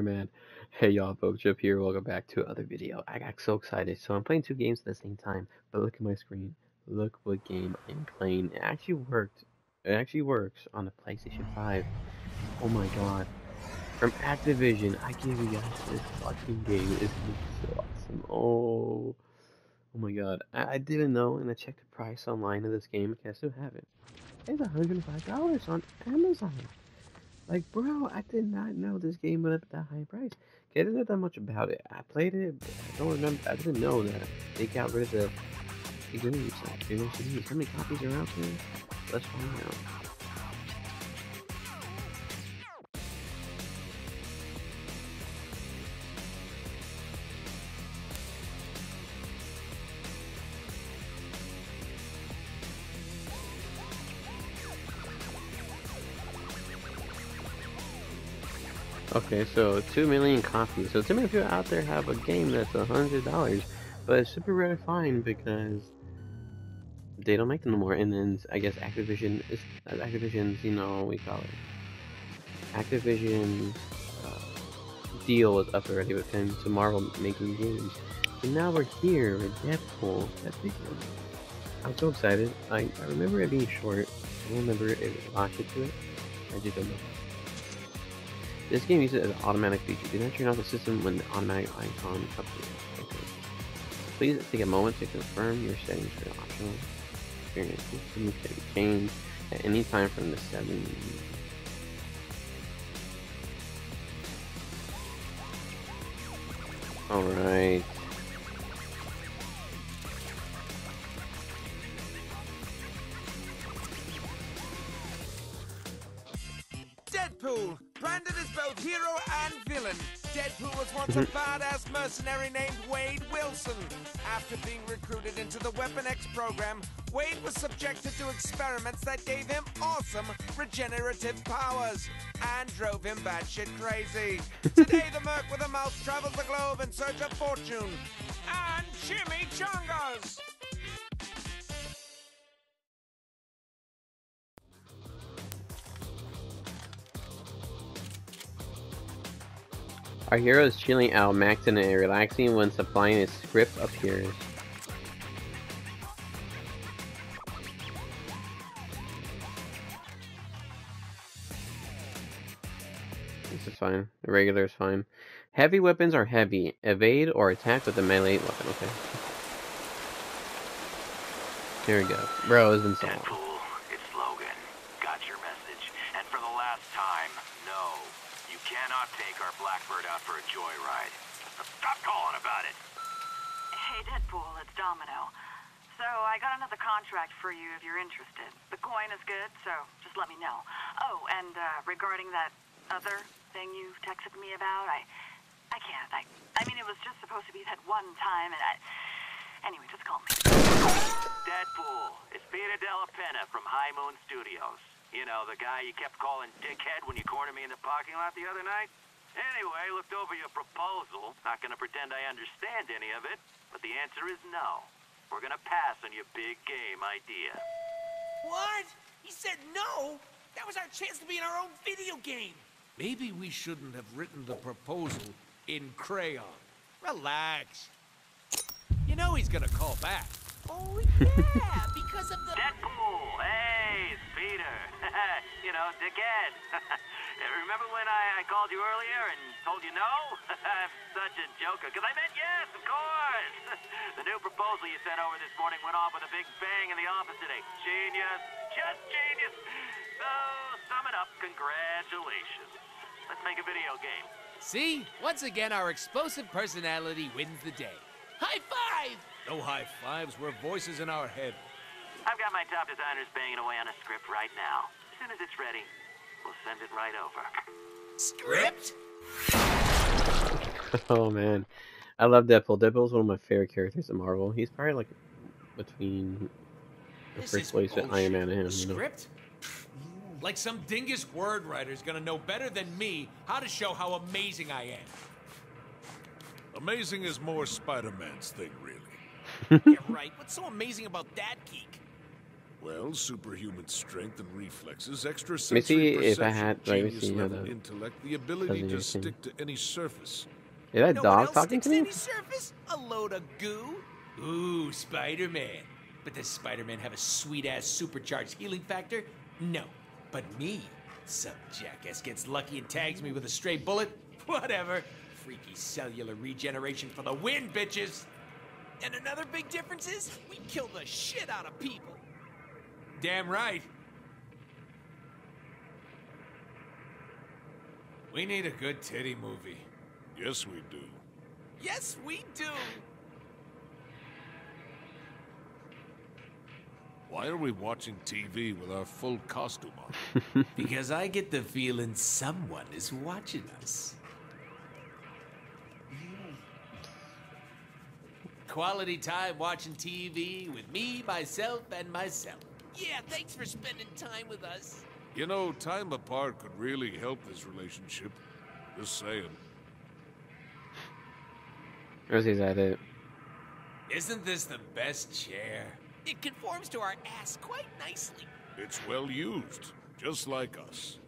Man. Hey y'all, BubbaChub here. Welcome back to another video. I got so excited. So I'm playing two games at the same time. But look at my screen. Look what game I'm playing. It actually worked. It actually works on the PlayStation 5. Oh my god. From Activision, I give you guys this fucking game. It's so awesome. Oh. Oh my god. I, I didn't know, and I checked the price online of this game. I still have it. It's $105 on Amazon. Like, bro, I did not know this game went up at that high price. Okay, I didn't know that much about it. I played it, but I don't remember. I didn't know that they got rid of the. Like, you know, how many copies are out there? Let's find out. Okay, so 2 million copies. So too many people out there have a game that's a $100, but it's super rare to find because they don't make them no more. And then I guess Activision is Activision's, you know, we call it Activision uh, deal is up already with him to Marvel making games. And now we're here with Deadpool. That's. I'm so excited. I, I remember it being short. I don't remember it was locked to it. I just don't know. This game uses an automatic feature. Do not turn off the system when the automatic icon. Okay. Please take a moment to confirm your settings for the optional experience. System can be changed at any time from the 7 Alright. Deadpool, branded as both hero and villain. Deadpool was once a badass mercenary named Wade Wilson. After being recruited into the Weapon X program, Wade was subjected to experiments that gave him awesome regenerative powers and drove him batshit crazy. Today, the Merc with a mouth travels the globe in search of fortune and Jimmy chimichangas. Our hero is chilling out, maxing and relaxing when supplying his script appears. This is fine. The regular is fine. Heavy weapons are heavy. Evade or attack with a melee weapon. Okay. Here we go. Bro, it's been so long. not take our Blackbird out for a joyride. Stop calling about it! Hey, Deadpool, it's Domino. So, I got another contract for you if you're interested. The coin is good, so just let me know. Oh, and uh, regarding that other thing you texted me about, I... I can't. I, I mean, it was just supposed to be that one time, and I... Anyway, just call me. Deadpool, it's Peter Della Penna from High Moon Studios. You know, the guy you kept calling dickhead when you cornered me in the parking lot the other night? Anyway, looked over your proposal. Not gonna pretend I understand any of it, but the answer is no. We're gonna pass on your big game idea. What? He said no? That was our chance to be in our own video game. Maybe we shouldn't have written the proposal in crayon. Relax. You know he's gonna call back. Oh, yeah, because of the... Deadpool! Hey, it's Peter. you know, dickhead. Remember when I, I, called you earlier and told you no? I'm such a joker, because I meant yes, of course. the new proposal you sent over this morning went off with a big bang in the office today. Genius. Just genius. So, sum it up, congratulations. Let's make a video game. See? Once again, our explosive personality wins the day. High five! No high fives, we're voices in our head. I've got my top designers banging away on a script right now. As soon as it's ready, we'll send it right over. Script? oh man. I love Deadpool. Deadpool's one of my favorite characters in Marvel. He's probably like between the this first place with Iron Man and him. You know? Script? Like some dingus word writer's gonna know better than me how to show how amazing I am. Amazing is more Spider-Man's thing, really. yeah, right. What's so amazing about that geek? Well, superhuman strength and reflexes, extra me see sensory if I perception, had- let me genius see how level the- intellect, the ability to stick to any surface. Is that No dog talking to me? any surface? A load of goo? Ooh, Spider-Man. But does Spider-Man have a sweet-ass supercharged healing factor? No. But me? Some jackass gets lucky and tags me with a stray bullet? Whatever. Freaky cellular regeneration for the win, bitches! And another big difference is, we kill the shit out of people. Damn right. We need a good titty movie. Yes, we do. Yes, we do. Why are we watching TV with our full costume on? Because I get the feeling someone is watching us. Quality time watching TV with me, myself, and myself. Yeah, thanks for spending time with us. you know, time apart could really help this relationship. Just saying. Or is that it? Isn't this the best chair? It conforms to our ass quite nicely. It's well used, just like us.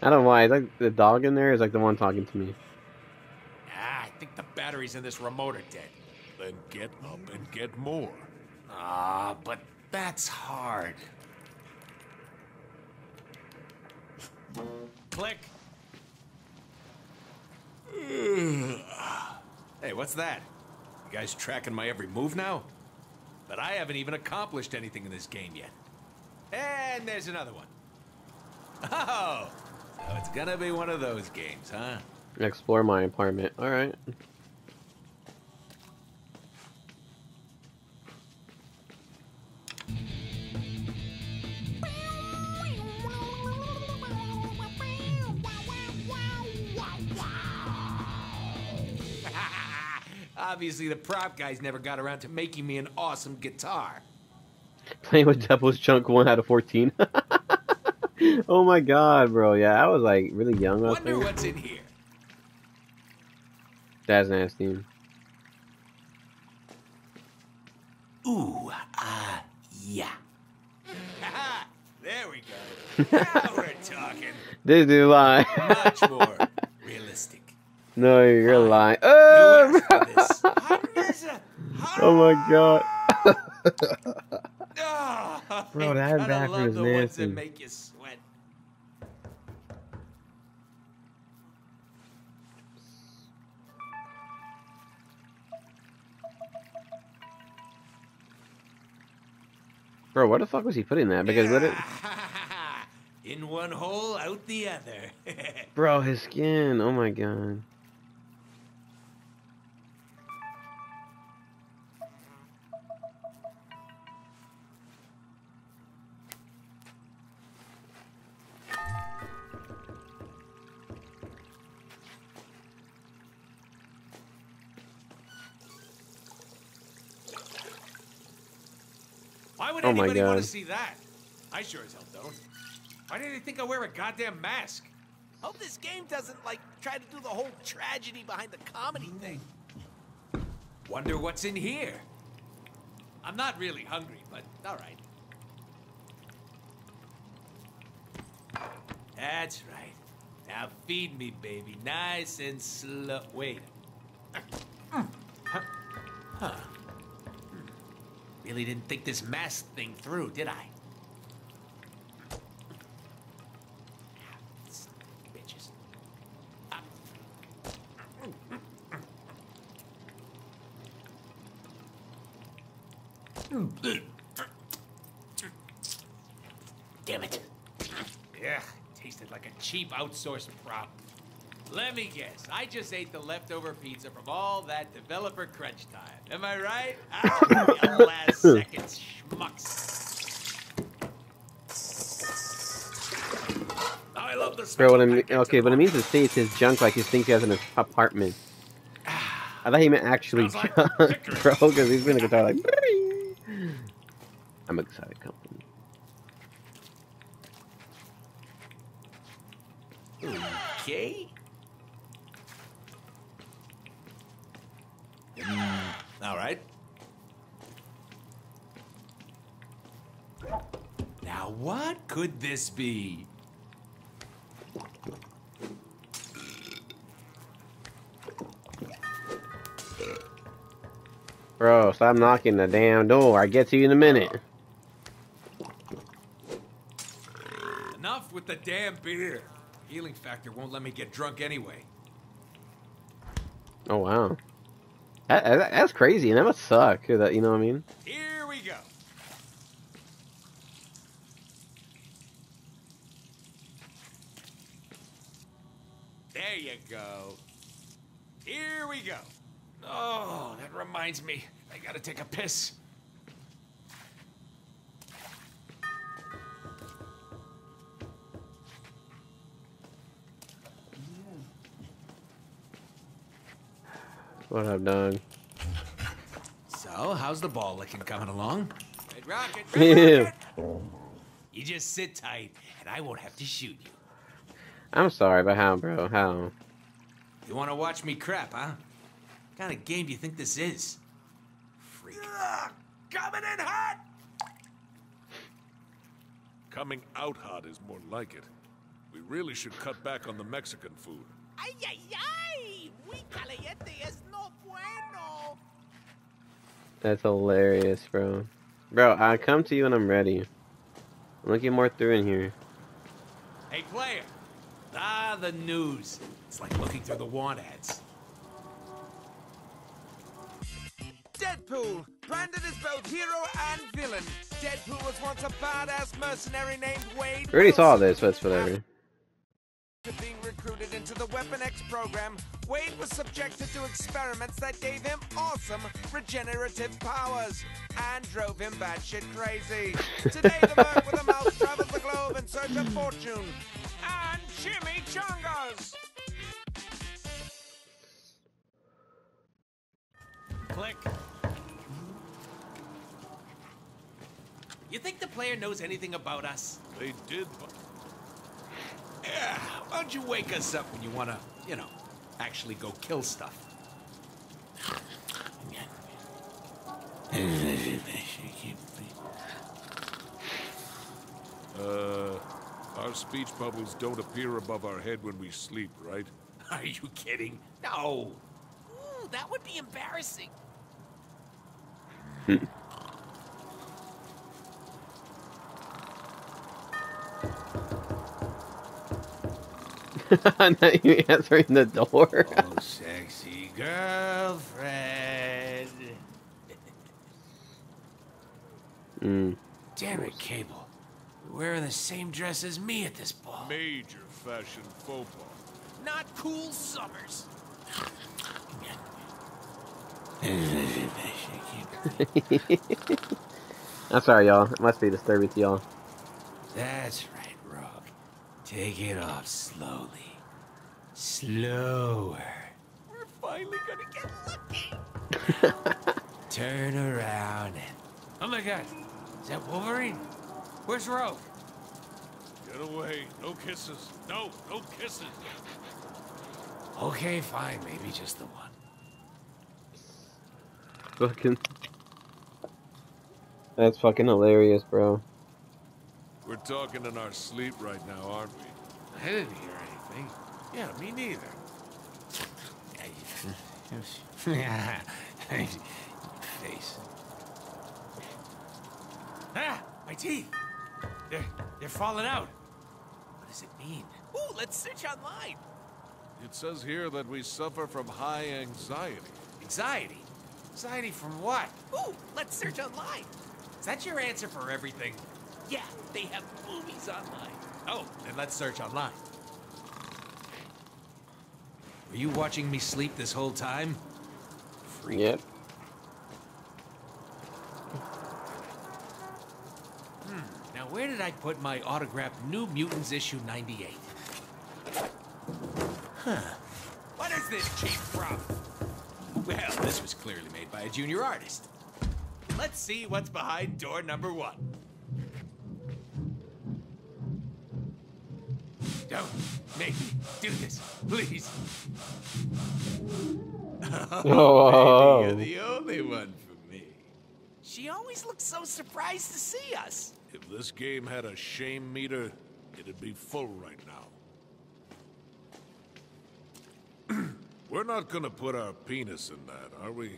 I don't know why. It's like the dog in there is like the one talking to me. Ah, I think the batteries in this remote are dead. Then get up and get more. Ah, but that's hard. Click. hey, what's that? You guys tracking my every move now? But I haven't even accomplished anything in this game yet. And there's another one. Oh, so it's gonna be one of those games, huh? Explore my apartment. All Obviously, the prop guys never got around to making me an awesome guitar. Playing with Devil's Chunk one out of fourteen. oh my god, bro. Yeah, I was like really young. I Wonder what's in here. That's nasty. Ooh, ah, yeah. there we go. Now we're talking. This is lying. Much more realistic. No, you're Fine. lying. Oh, asked for this. Hundreds of- oh my god. Ah, Bro, I that gotta back was the ones that nasty. make you sweat. Bro, what the fuck was he putting that? Because what it, In one hole, out the other. bro, his skin. Oh my god. Would Oh my anybody want to God. see that? I sure as hell don't. Why do they think I wear a goddamn mask? Hope this game doesn't, like, try to do the whole tragedy behind the comedy thing. Wonder what's in here. I'm not really hungry, but alright. That's right. Now feed me, baby. Nice and slow. Wait. Huh. Huh. Really didn't think this mask thing through, did I? Damn it. Yeah, tasted like a cheap outsourced prop. Let me guess, I just ate the leftover pizza from all that developer crunch time. Am I right? Ah, you last second schmucks. I love the Bro, what I smell mean, back okay, what but it means to say it's his junk like he thinks he has an apartment. I thought he meant actually like junk, bro, because he's been a guitar like. I'm excited, company. Okay. Mm, all right. Now, what could this be? Bro, stop knocking the damn door. I get to you in a minute. Enough with the damn beer. Healing factor won't let me get drunk anyway. Oh wow, that, that- that's crazy, and that must suck. That you know what I mean? Here we go. There you go. Here we go. Oh, that reminds me. I gotta take a piss. What up, dog? So, how's the ball licking coming along? Red Rocket, Ew. Rocket! You just sit tight, and I won't have to shoot you. I'm sorry, but how, bro? How? You want to watch me crap, huh? What kind of game do you think this is? Freak. coming in hot! Coming out hot is more like it. We really should cut back on the Mexican food. ¡Ay, ay, ay! That's hilarious, bro. Bro, I come to you when I'm ready. I'm looking more through in here. Hey, player. Ah, the news. It's like looking through the want ads. Deadpool, branded as both hero and villain. Deadpool was once a badass mercenary named Wade. We already saw this, but it's whatever. After being recruited into the Weapon X program, Wade was subjected to experiments that gave him awesome regenerative powers and drove him batshit crazy. Today, the Merc with a mouth travels the globe in search of fortune and Jimmy chimichangas. Click. You think the player knows anything about us? They did, but Yeah. Why don't you wake us up when you want to, you know, actually go kill stuff? uh, our speech bubbles don't appear above our head when we sleep, right? Are you kidding? No. Ooh, that would be embarrassing. Not you answering the door. Oh, sexy girlfriend. mm. Damn it, Cable. You're wearing the same dress as me at this ball. Major fashion faux pas. Not cool summers. I'm sorry, y'all. It must be disturbing to y'all. That's right, Rogue. Take it off slowly. Slower. We're finally gonna get lucky. Turn around and. Oh my god! Is that Wolverine? Where's Rogue? Get away. No kisses. No, no kisses. Okay, fine. Maybe just the one. Fucking. That's fucking hilarious, bro. We're talking in our sleep right now, aren't we? I didn't hear anything. Yeah, me neither. Face. Ah! My teeth! They're, they're falling out. What does it mean? Ooh, let's search online. It says here that we suffer from high anxiety. Anxiety? Anxiety from what? Ooh, let's search online. Is that your answer for everything? Yeah, they have movies online. Oh, then let's search online. Were you watching me sleep this whole time? Freak. Yep. Hmm, now, where did I put my autographed New Mutants issue 98? Huh. What is this cheap from? Well, this was clearly made by a junior artist. Let's see what's behind door number one. Don't make me do this, please. Oh. baby, You're the only one for me. She always looks so surprised to see us. If this game had a shame meter, it'd be full right now. We're not gonna put our penis in that, are we?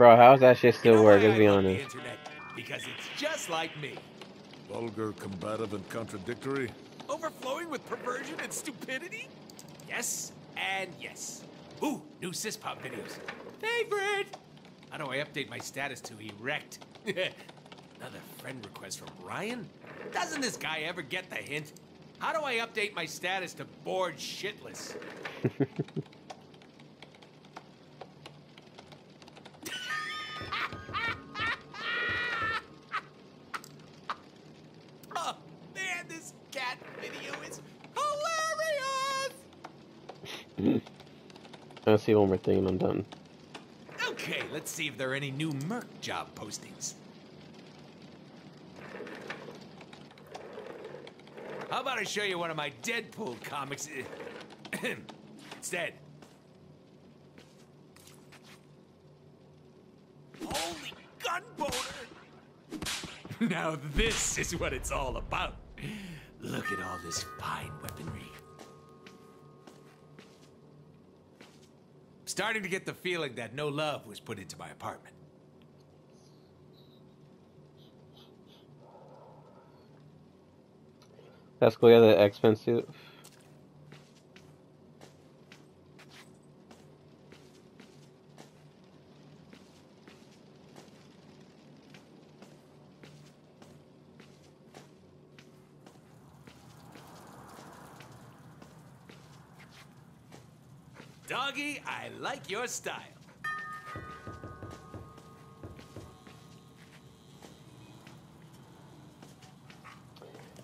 Bro, how's that shit You still know work? Let's be I love the honest. internet? Because it's just like me. Vulgar, combative, and contradictory? Overflowing with perversion and stupidity? Yes, and yes. Ooh, new syspop videos. Favorite! How do I update my status to erect? Another friend request from Ryan? Doesn't this guy ever get the hint? How do I update my status to bored shitless? I'll see one more thing and I'm done. Okay, let's see if there are any new Merc job postings. How about I show you one of my Deadpool comics instead? Holy gunboater! now this is what it's all about. Look at all this fine weaponry. Starting to get the feeling that no love was put into my apartment. That's cool. Yeah, the suit. Doggy, I like your style.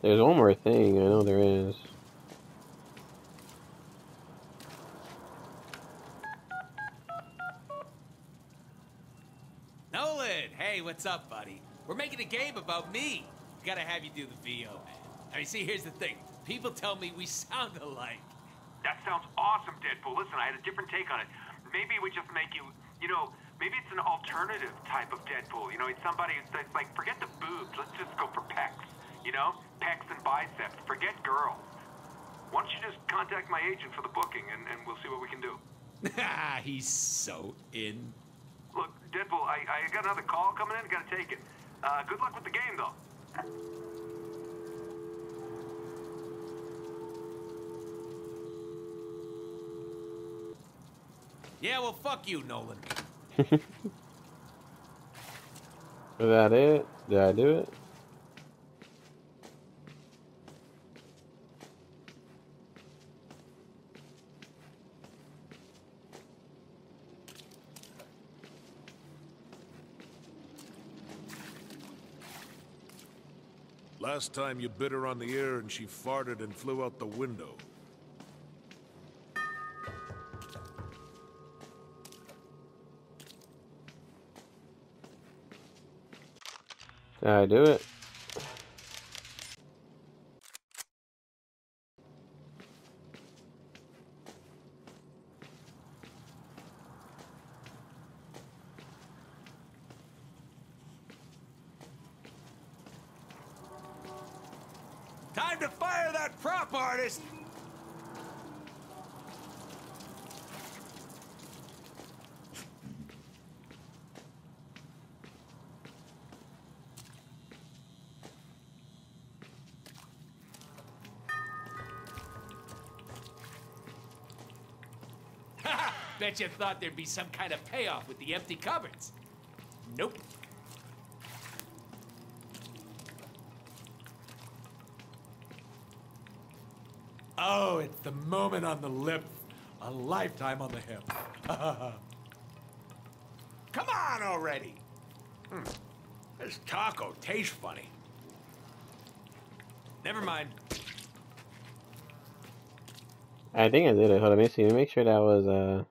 There's one more thing. I know there is. Nolan, hey, what's up, buddy? We're making a game about me. Gotta have you do the VO, man. I mean, see, here's the thing. People tell me we sound alike. That sounds awesome, Deadpool. Listen, I had a different take on it. Maybe we just make you, you know, maybe it's an alternative type of Deadpool. You know, it's somebody that's like, forget the boobs. Let's just go for pecs. You know, pecs and biceps. Forget girls. Why don't you just contact my agent for the booking, and, and we'll see what we can do. He's so in. Look, Deadpool, I, I got another call coming in. Gotta take it. Uh, good luck with the game, though. Yeah, well, fuck you, Nolan. Is that it? Did I do it? Last time you bit her on the ear and she farted and flew out the window. I do it? Time to fire that prop artist! Bet you thought there'd be some kind of payoff with the empty cupboards. Nope. Oh, it's the moment on the lip, a lifetime on the hip. Come on already. Hmm. This taco tastes funny. Never mind. I think I did it. Hold on, let me see. Let me make sure that was uh.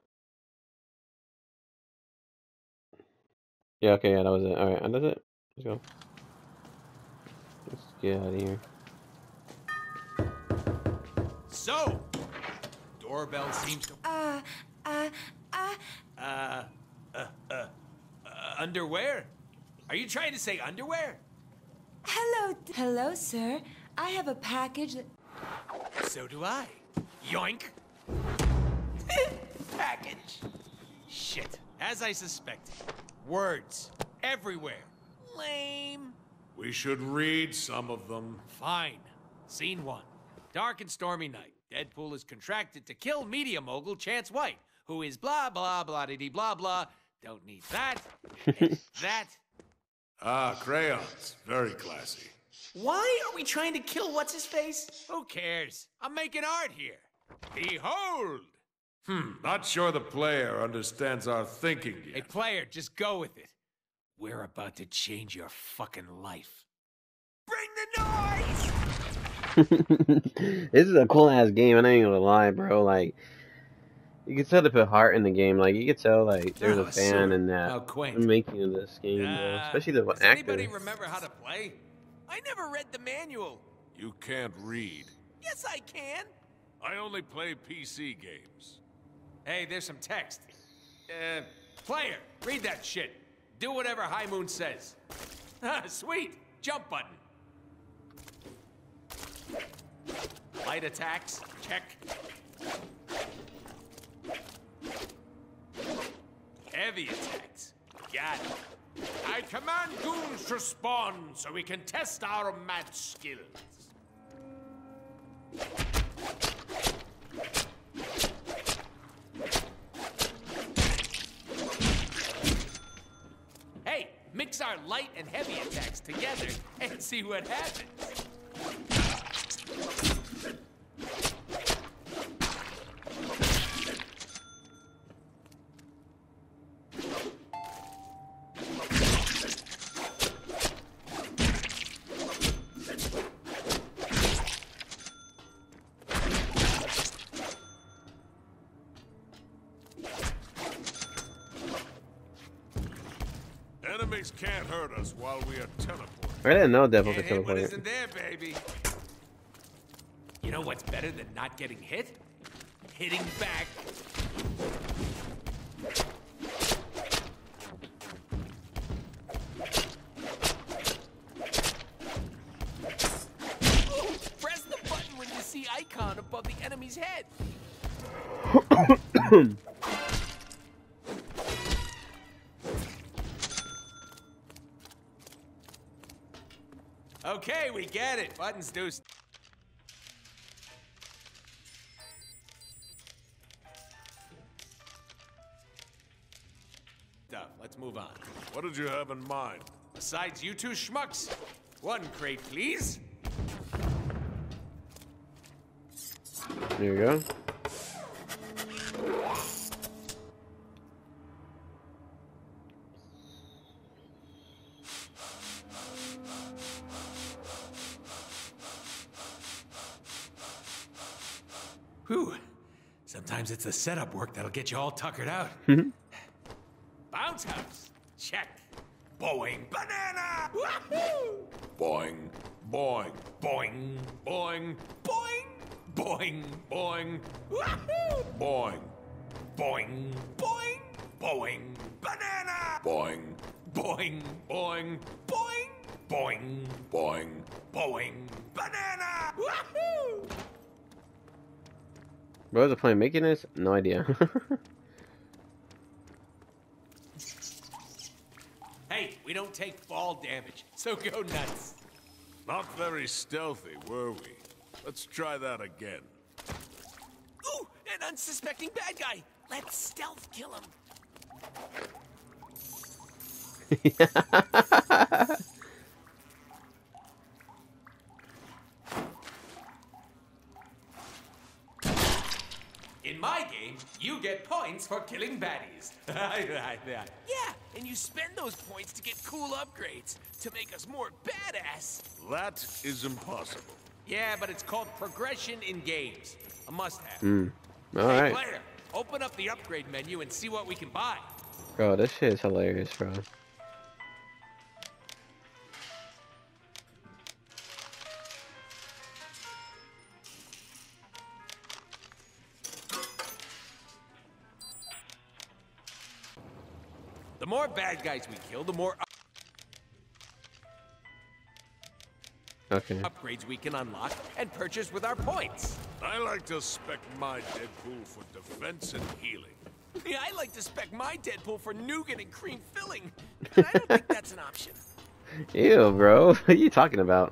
Yeah. Okay. Yeah, that was it. All right. That's it. Let's go. Let's get out of here. So, doorbell seems to. Uh, uh, uh, Uh, uh, uh, uh, underwear? Are you trying to say underwear? hello, hello, sir. I have a package that. So do I. Yoink! Package! Shit, as I suspected. Words. Everywhere. Lame. We should read some of them. Fine. Scene one. Dark and stormy night. Deadpool is contracted to kill media mogul Chance White, who is blah blah blah dee blah blah. Don't need that. that. Ah, crayons. Very classy. Why are we trying to kill what's his face? Who cares? I'm making art here. Behold! Hmm, not sure the player understands our thinking yet. Hey, yet. player, just go with it. We're about to change your fucking life. Bring the noise! this is a cool ass game. I ain't gonna lie, bro. Like, you can tell they put heart in the game. Like, you can tell like there's Oh, a fan so- in that how quaint. making of this game, bro. Uh, Especially the Does actors. anybody remember how to play? I never read the manual. You can't read. Yes, I can. I only play PC games. Hey, there's some text. Uh, player, read that shit. Do whatever High Moon says. Sweet. Jump button. Light attacks. Check. Heavy attacks. Got it. I command goons to spawn so we can test our match skills. Hey, mix our light and heavy attacks together and see what happens. I didn't know Devil Can't could hit what teleport. isn't there, baby. You know what's better than not getting hit? Hitting back. Press the button when you see icon above the enemy's head. We get it. Buttons do stuff. Let's move on. What did you have in mind? Besides you two schmucks, one crate, please. There you go. Sometimes it's the setup work that'll get you all tuckered out. Bounce house. Check. Boing. Banana. Wahoo! Boing, boing, Boing. boing, Boing. Boing. boing, Wahoo! boing, Boing. Boing. Boing. Banana. boing, Boing. boing, Boing. Boing. boing. Boing. Banana. Wahoo! What was the point of making this? No idea. Hey, we don't take fall damage, so go nuts. Not very stealthy, were we? Let's try that again. Ooh, an unsuspecting bad guy. Let's stealth kill him. In my game, you get points for killing baddies. yeah, and you spend those points to get cool upgrades to make us more badass. That is impossible. Yeah, but it's called progression in games. A must-have. Hmm. Hey, Alright. player, open up the upgrade menu and see what we can buy. Bro, this shit is hilarious, bro. The more bad guys we kill, the more Okay. upgrades we can unlock and purchase with our points. I like to spec my Deadpool for defense and healing. Yeah, I like to spec my Deadpool for nougat and cream filling. But I don't think that's an option. Ew, bro. What are you talking about?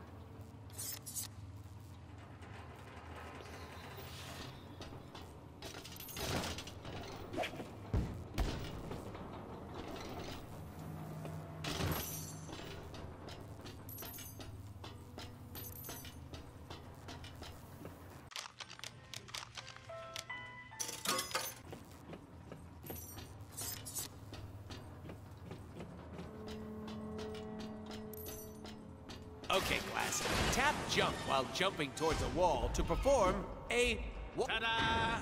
Jumping towards a wall to perform a. Ta-da!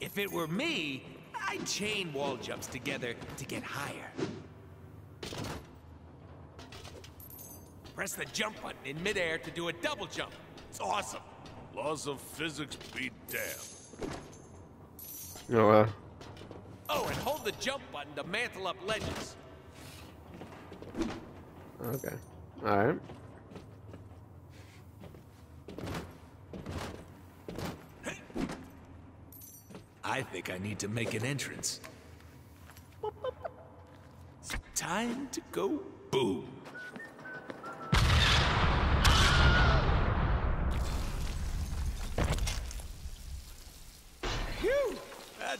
If it were me, I'd chain wall jumps together to get higher. Press the jump button in midair to do a double jump. It's awesome. Laws of physics be damned. Oh, uh, Oh, and hold the jump button to mantle up ledges. okay. Alright. I think I need to make an entrance. Time to go boom.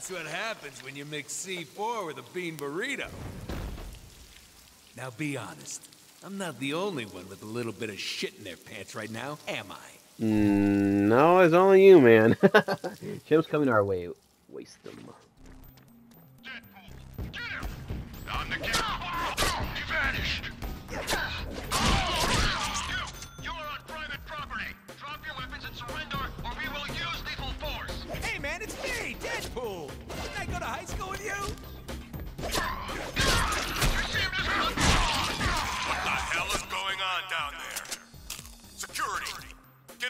That's what happens when you mix C4 with a bean burrito. Now be honest. I'm not the only one with a little bit of shit in their pants right now, am I? Mm, no, it's only you, man. Chimps coming our way. Waste them.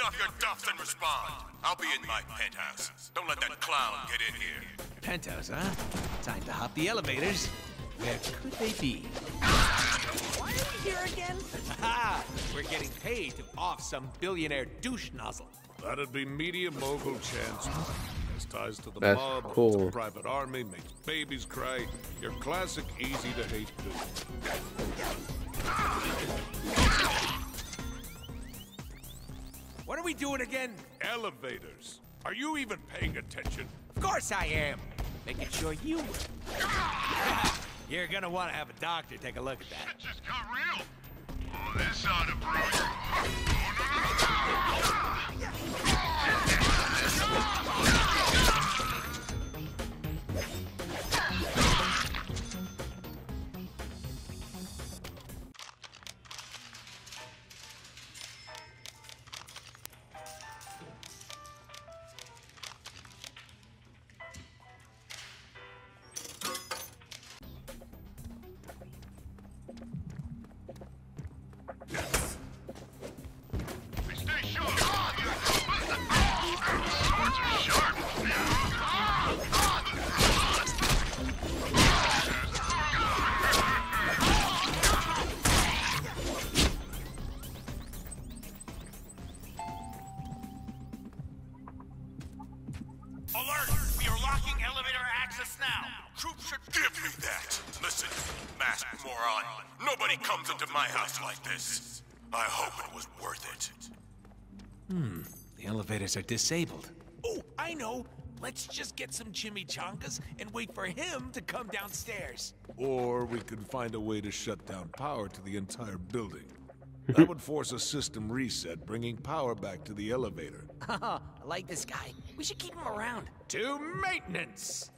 Get off your duffs and respond. I'll be in my penthouse. Don't let that clown get in here. Penthouse, huh? Time to hop the elevators. Where could they be? Why are we here again? Ha! We're getting paid to off some billionaire douche nozzle. That'd be media mogul Chance. Has ties to the That's mob, cool. owns a private army, makes babies cry. Your classic easy to hate dude. Ah! What are we doing again? Elevators. Are you even paying attention? Of course I am. Making sure you. You're gonna want to have a doctor take a look at that. It just got real. Oh, this ought to brew. Hmm, the elevators are disabled. Oh, I know. Let's just get some chimichangas and wait for him to come downstairs. Or we could find a way to shut down power to the entire building. That would force a system reset, bringing power back to the elevator. I like this guy. We should keep him around. To maintenance.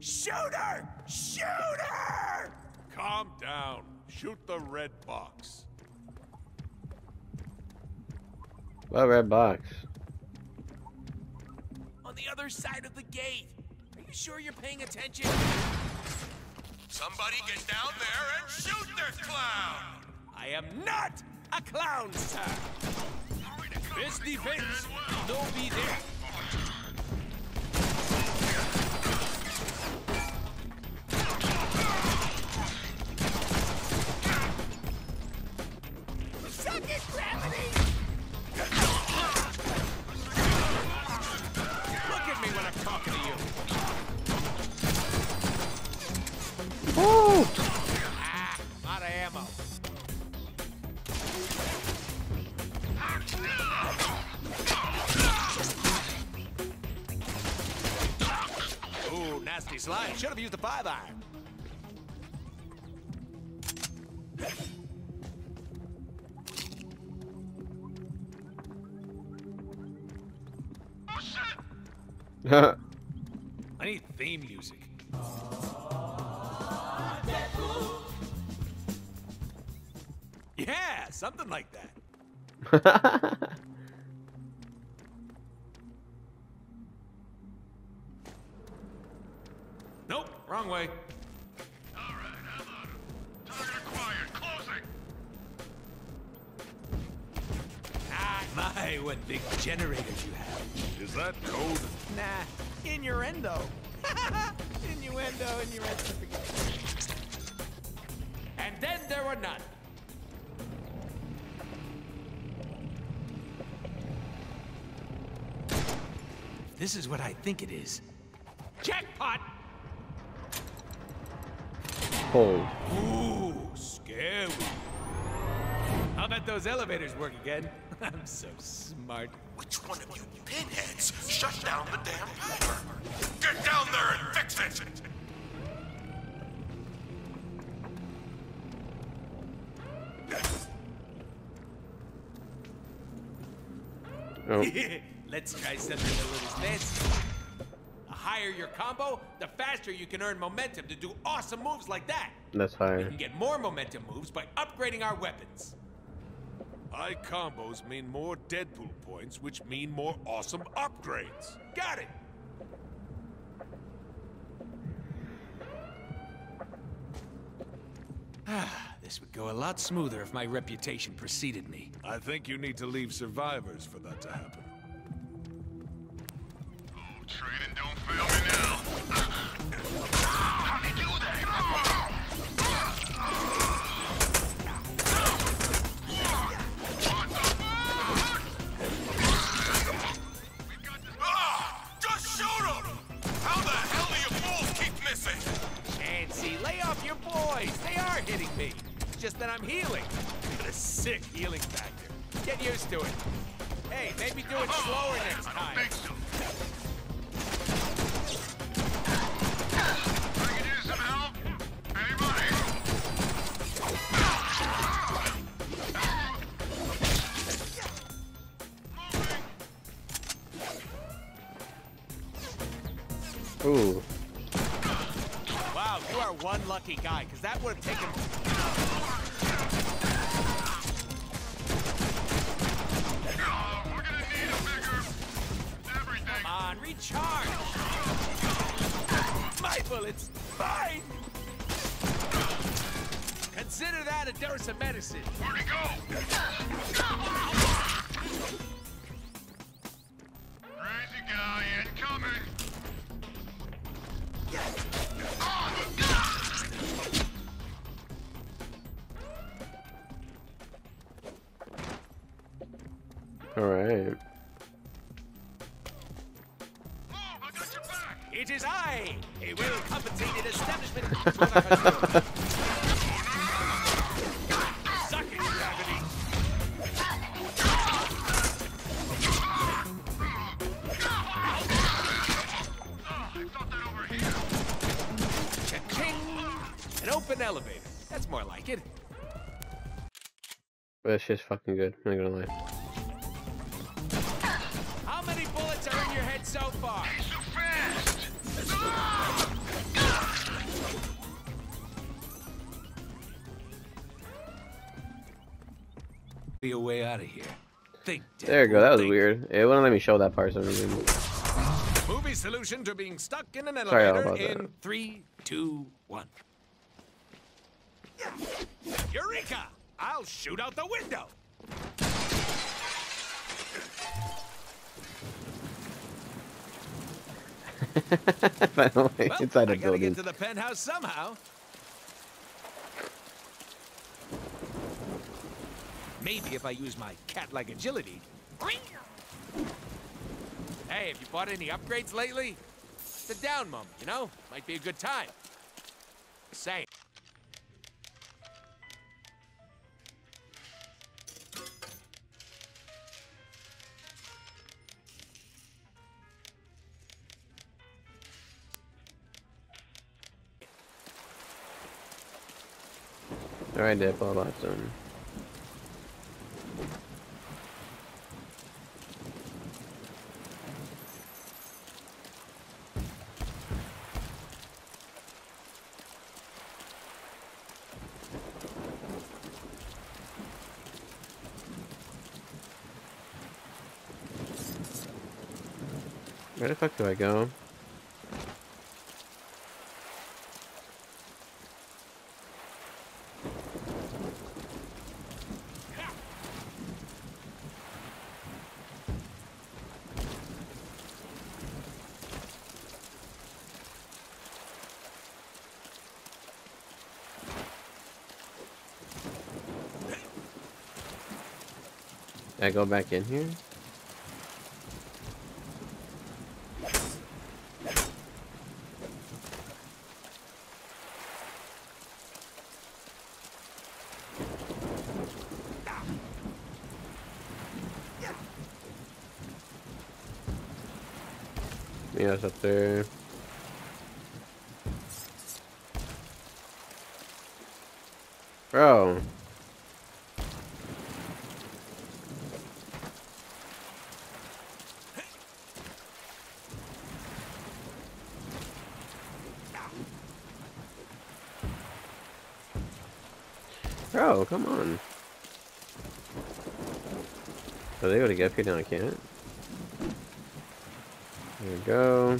Shooter! Shooter! Calm down. Shoot the red box. What red box? On the other side of the gate. Are you sure you're paying attention? Somebody get down there and shoot their clown! I am not a clown, sir. Best defense, no be there. Should have used the five iron. I need theme music. Yeah, something like that. think it is. Jackpot! Hold. Ooh, scary. I'll bet those elevators work again. I'm so smart. Which one of you pinheads shut down the damn power? Get down there and fix it! Oh. Let's try something a little fancy. The higher your combo, the faster you can earn momentum to do awesome moves like that. That's We fire. can get more momentum moves by upgrading our weapons. High combos mean more Deadpool points, which mean more awesome upgrades. Got it! Ah, this would go a lot smoother if my reputation preceded me. I think you need to leave survivors for that to happen. Sick healing factor. Get used to it. Hey, maybe do it slower An open elevator. That's more like it. That's just fucking good. Think. There you go. That was think. weird. It wouldn't let me show that part for some reason. Movie solution to being stuck in an Sorry elevator about in that. three, two, one. Eureka! I'll shoot out the window. Finally, Well, inside I a gotta building. get to the penthouse somehow. Maybe if I use my cat-like agility. Hey, have you bought any upgrades lately? It's a down moment, you know? Might be a good time. Say. Alright, done. Where do I go? I go back in here? Yeah, up there. Bro. Bro, come on. Are they able to get up here now? I can't. Go.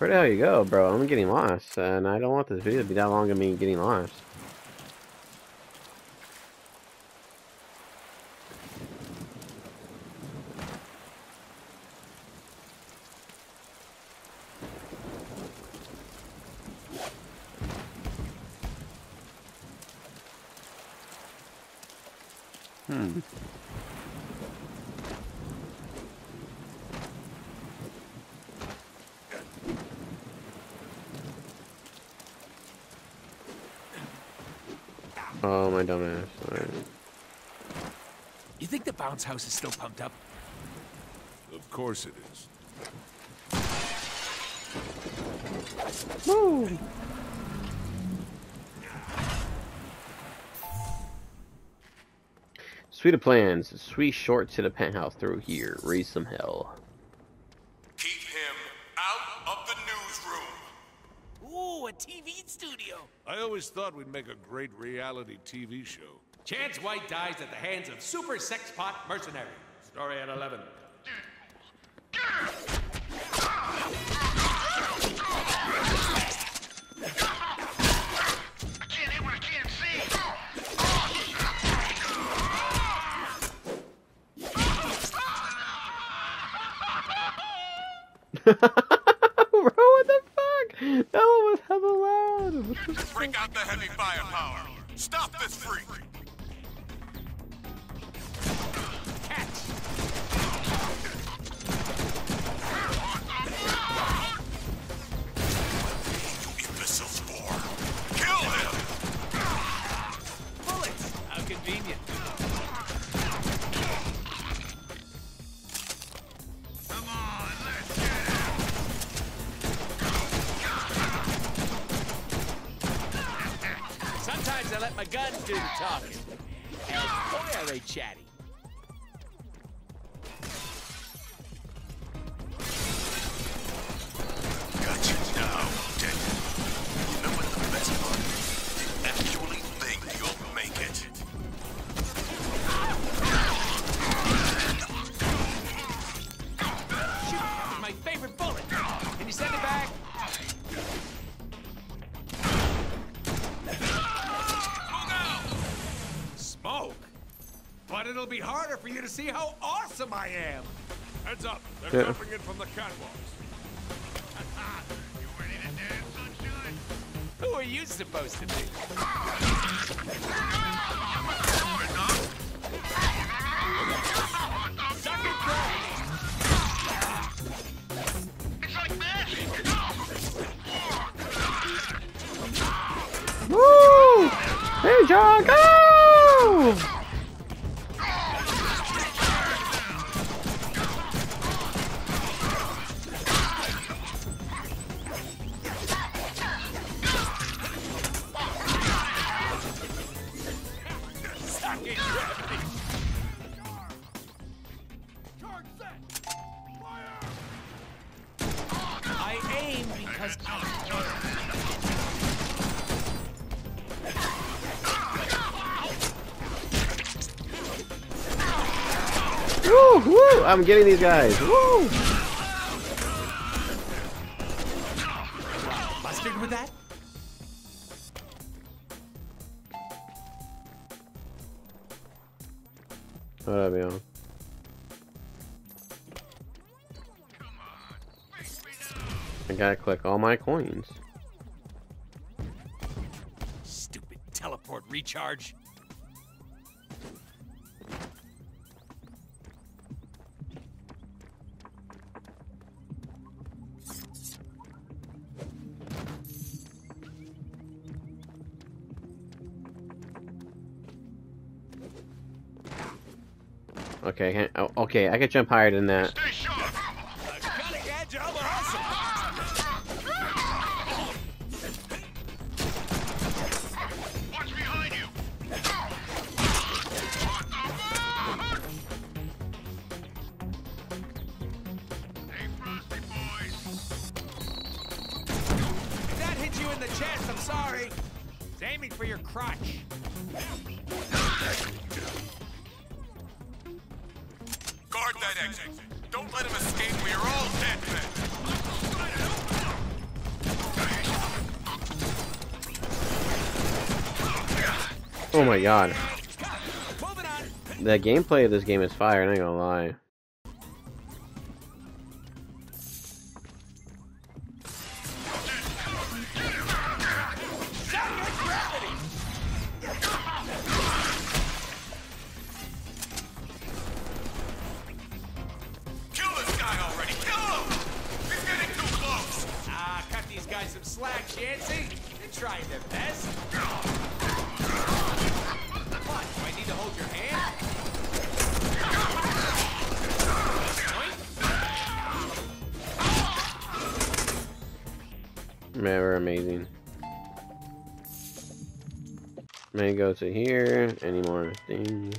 Where the hell you go, bro? I'm getting lost, and I don't want this video to be that long of me getting lost. Hmm. Oh, my dumbass. Alright. You think house is still pumped up? Of course it is. Woo! Suite of plans. Sweet short to the penthouse through here. Raise some hell. Keep him out of the newsroom. Ooh, a TV studio. I always thought we'd make a great reality TV show. Chance White dies at the hands of super sex pot mercenary. Story at 11. That one was hella loud. Break out the heavy firepower. Stop this freak. guys today. has Woo! Woo! I'm getting these guys. Woo! gotta collect all my coins. Stupid teleport recharge. Okay, oh, okay, I could jump higher than that. Station. the gameplay of this game is fire, I'm not gonna lie. amazing. May go to here. Any more things?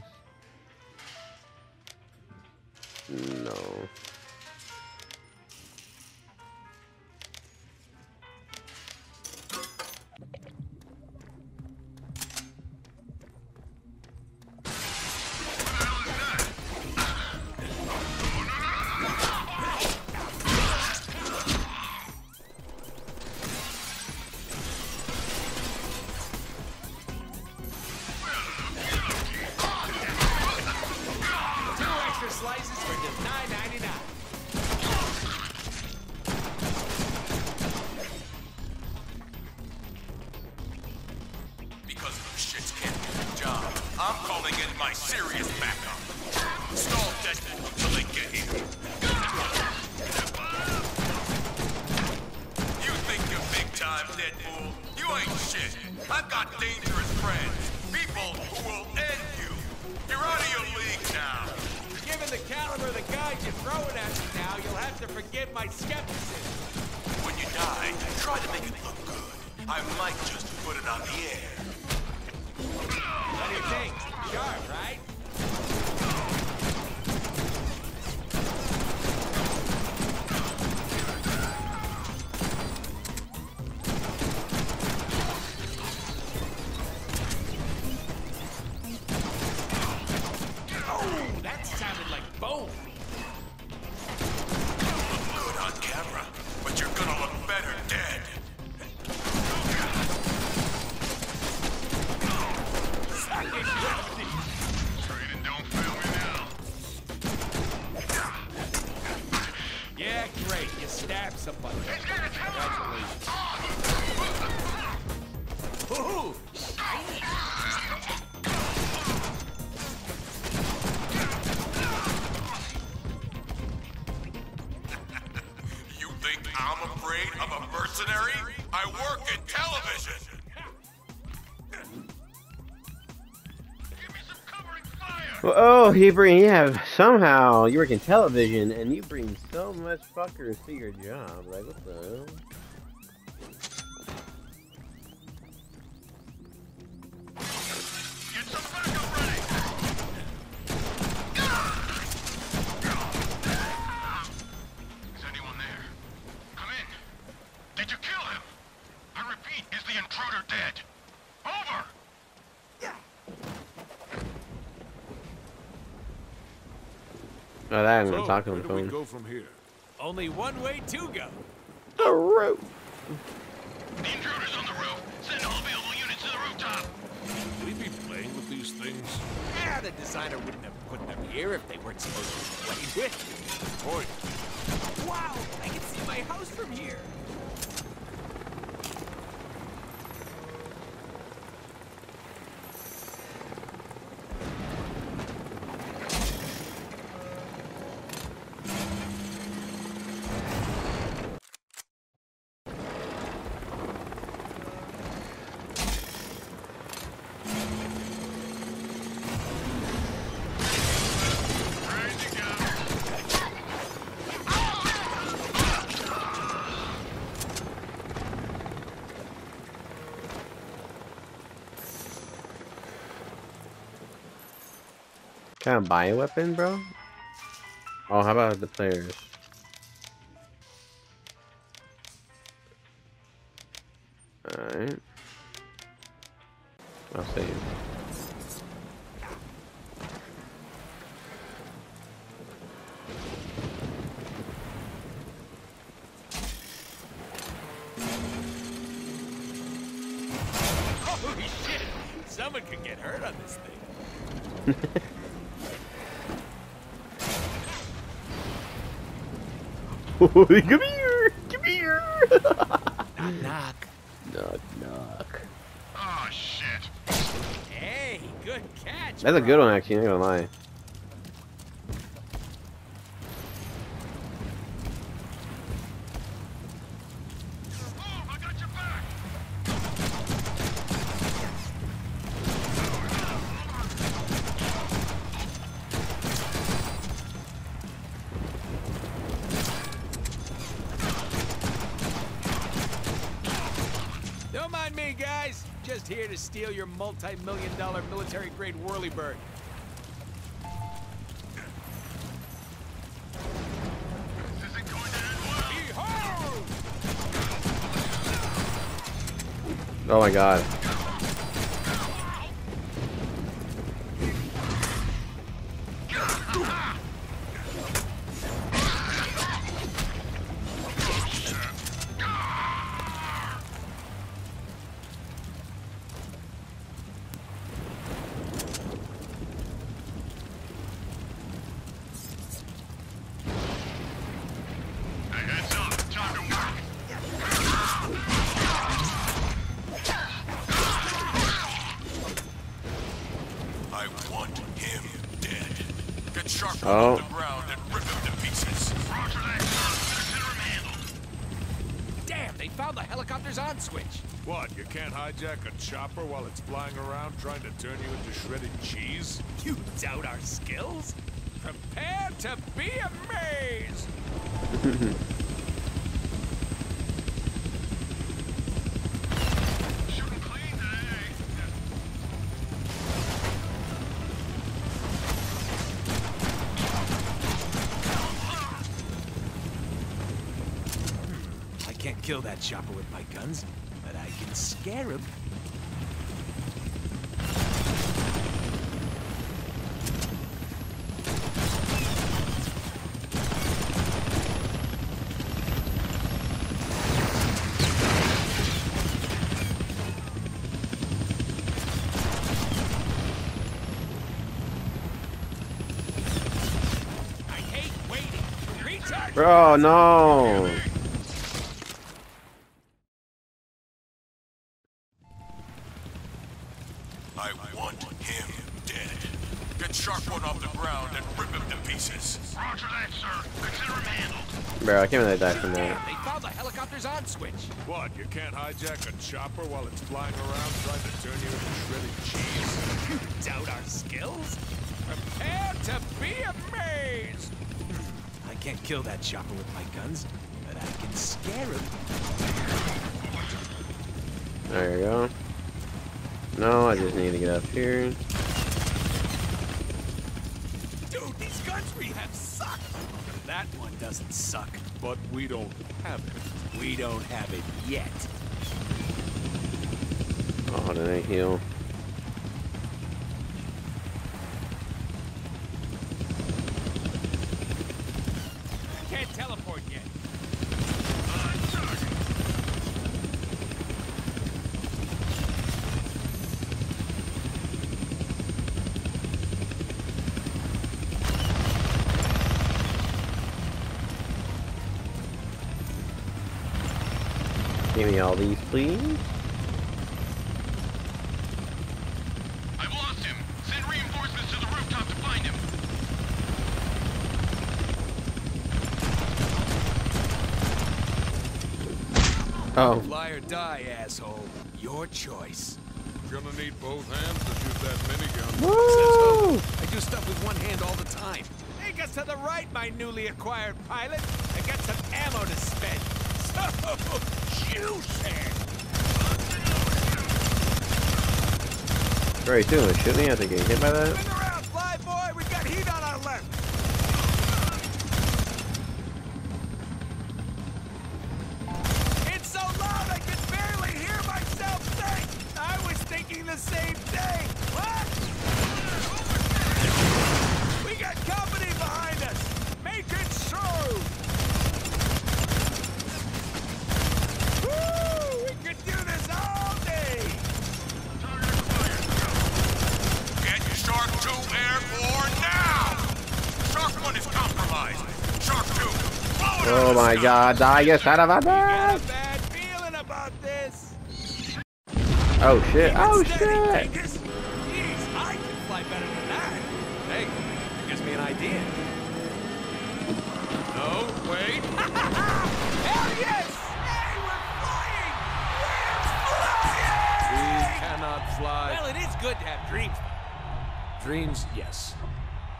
paper and you have somehow you work in television and you bring so much fuckers to your job. Like what the hell? talking on the phone. Only one way to go. Can I buy a weapon, bro? Oh, how about the players? come here! Come here! knock, knock. Knock, knock. Oh, shit. Hey, good catch. That's bro. a good one, actually, not gonna lie. Oh my god. skills? Prepare to be amazed! Hmm, kill that chopper with my guns, but I can scare him Bro, no. I want him dead. Get Shark One off the ground and rip him to pieces. Roger that, sir. Consider him handled. Bro, I can't really die from Damn, that. they found the helicopter's on switch. What, you can't hijack a chopper while it's flying around trying to turn you into shredded cheese? You doubt our skills? Prepare to be amazed. I can't kill that chopper with my guns, but I can scare him. There you go. No, I just need to get up here. Dude, these guns we have suck. That one doesn't suck. But we don't have it. We don't have it yet. Oh, did I heal? Please. I've lost him. Send reinforcements to the rooftop to find him. Oh, Fly or die, asshole. Your choice. Gonna need both hands to shoot that minigun. Woo! I do stuff with one hand all the time. Take us to the right, my newly acquired pilot, and get some ammo to spend. So juicy. You doing? Shoot me? I think get hit by that. Spin around, fly boy. We've got heat on our left. It's so loud I can barely hear myself think. I was thinking the same thing. What? We got company behind us. Make it so. Woo! We could do this all day. Get Shark 2 airborne now! Shark 1 is compromised. Shark 2, blow it Oh out of my god, die, get son of a Got bitch! bad feeling about this. Oh shit, oh shit! Dingus. Jeez, I can fly better than that. Hey, that gives me an idea. No, wait. Hell yes! Hey, we're flying! We're We cannot fly. Well, it is good to have dreams. Dreams, yes.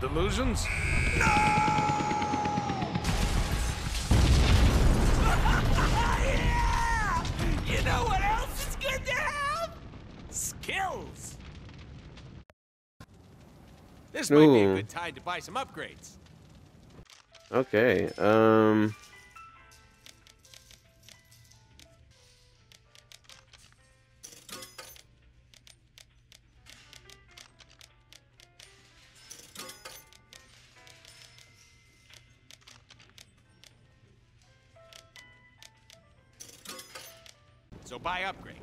Delusions? yeah! This might be a good time to buy some upgrades. Okay, um... So buy upgrades.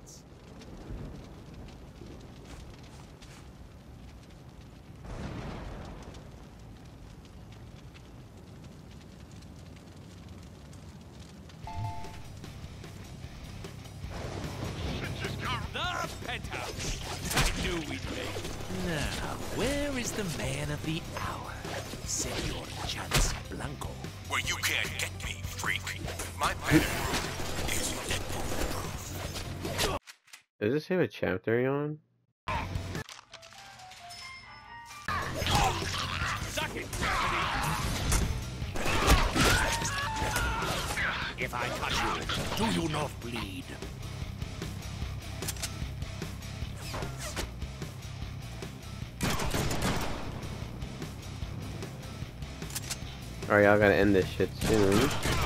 Penthouse. I knew we'd make it. Now, where is the man of the hour? Senor Chance Blanco. Where you can't get me, freak. My bedroom is Deadpool proof. Does this have a chapter on? Suck it, gravity. If I touch you, do you not bleed? Alright, y'all gotta end this shit soon.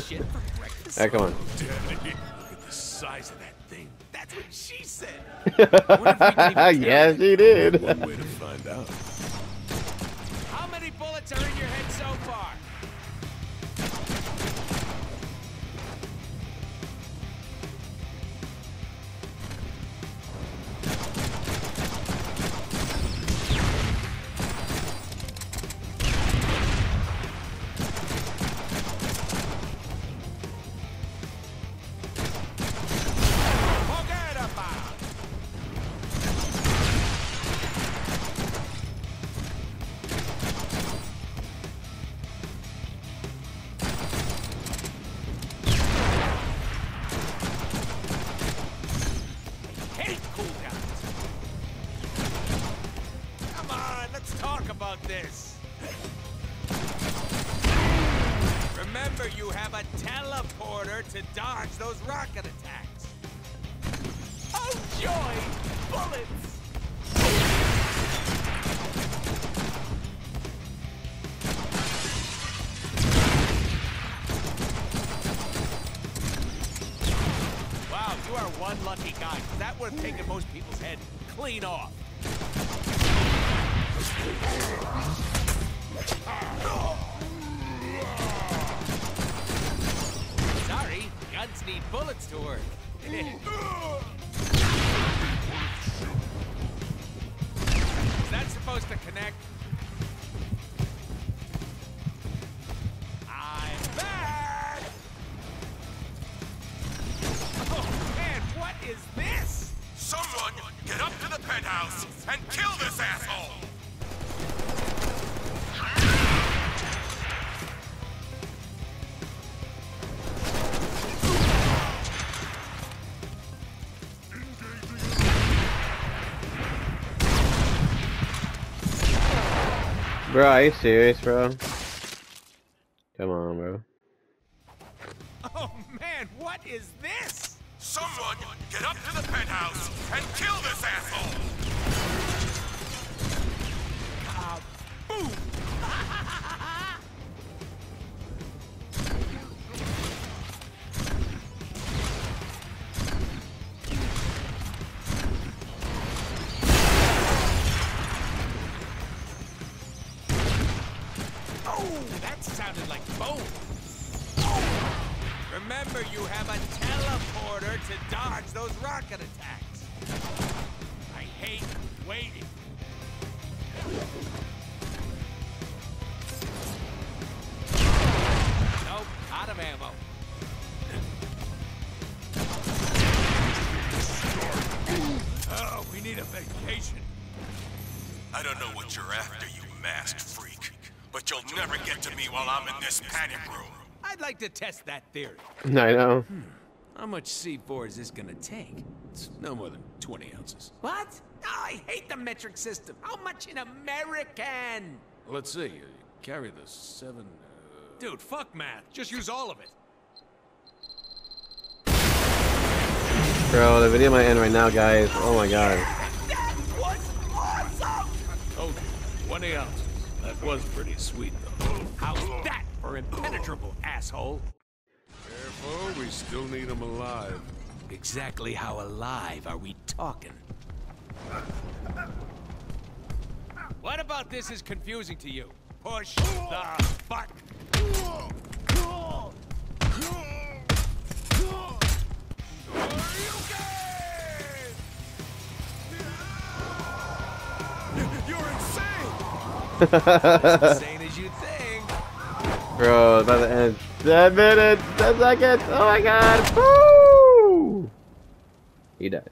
Shit for breakfast. Alright, come on. Daddy, look at the size of that thing. That's what she said. yeah, she did. One way to find out. Clean off. Sorry, guns need bullets to work. Bro, are you serious, bro? Sounded like boom. Remember, you have a teleporter to dodge those rocket attacks. I hate waiting. Nope, out of ammo. Oh, we need a vacation. I don't know what you're after, you masked but you'll never get to me while I'm in this panic room. I'd like to test that theory. I know. How much C4 is this gonna take? It's no more than 20 ounces. What? Oh, I hate the metric system. How much in American? Let's see. You carry the seven. Uh... Dude, fuck math. Just use all of it. Bro, the video might end right now, guys. Oh my god. That was awesome! Okay, 20 ounces. That was pretty sweet, though. How's that for impenetrable, asshole? Careful, we still need him alive. Exactly how alive are we talking? What about this is confusing to you? Push the button. You're Bro, by the end. 10 minutes, 10 seconds. Oh my god. Woo! He died.